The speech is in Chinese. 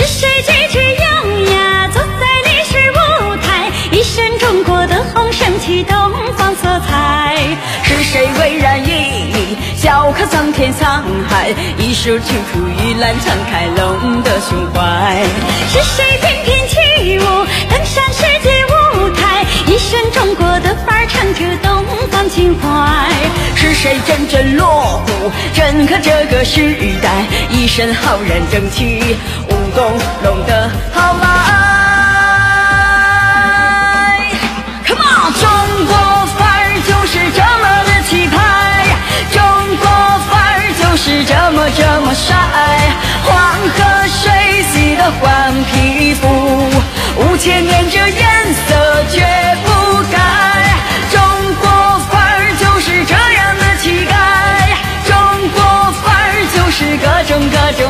是谁举止优雅，走在历史舞台，一身中国的红，升起东方色彩。是谁巍然屹立，笑看桑田沧海，一手取出玉兰，敞开龙的胸怀。是谁翩翩起舞，登上世界舞台，一身中国的范儿，唱着东方情怀。是谁阵阵锣鼓，认可这个时代一身浩然正气舞动龙的豪迈 come on 中国范儿就是这么的气派中国范儿就是这么这么帅黄河水洗的黄皮肤五千年 아주